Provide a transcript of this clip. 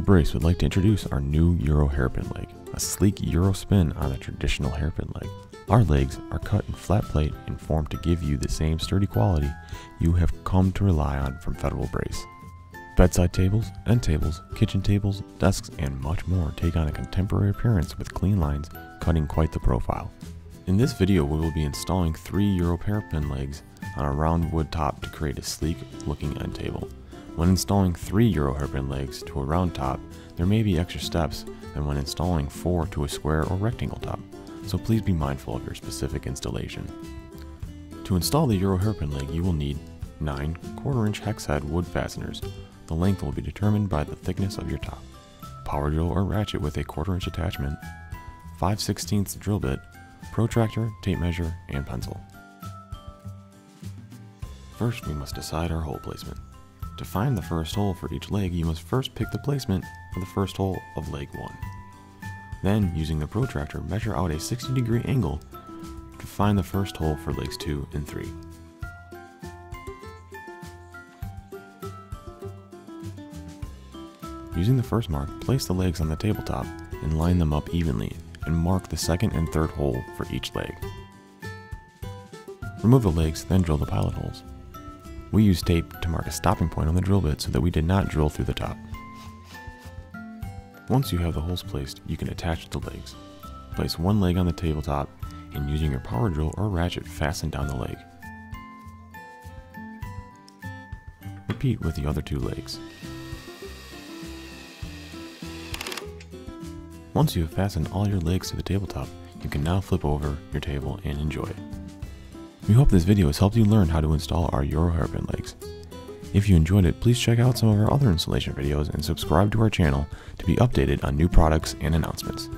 Brace would like to introduce our new Euro hairpin leg, a sleek Euro spin on a traditional hairpin leg. Our legs are cut in flat plate and formed to give you the same sturdy quality you have come to rely on from Federal Brace. Bedside tables, end tables, kitchen tables, desks, and much more take on a contemporary appearance with clean lines cutting quite the profile. In this video we will be installing three Euro hairpin legs on a round wood top to create a sleek looking end table. When installing three Euro legs to a round top, there may be extra steps than when installing four to a square or rectangle top, so please be mindful of your specific installation. To install the Euro hairpin leg you will need 9 quarter inch hex head wood fasteners. The length will be determined by the thickness of your top. Power drill or ratchet with a quarter inch attachment, 5 16 drill bit, protractor, tape measure, and pencil. First we must decide our hole placement. To find the first hole for each leg, you must first pick the placement for the first hole of leg 1. Then, using the protractor, measure out a 60 degree angle to find the first hole for legs 2 and 3. Using the first mark, place the legs on the tabletop and line them up evenly and mark the second and third hole for each leg. Remove the legs, then drill the pilot holes. We used tape to mark a stopping point on the drill bit so that we did not drill through the top. Once you have the holes placed, you can attach the legs. Place one leg on the tabletop and using your power drill or ratchet fasten down the leg. Repeat with the other two legs. Once you have fastened all your legs to the tabletop, you can now flip over your table and enjoy. We hope this video has helped you learn how to install our Euro hairpin legs. If you enjoyed it, please check out some of our other installation videos and subscribe to our channel to be updated on new products and announcements.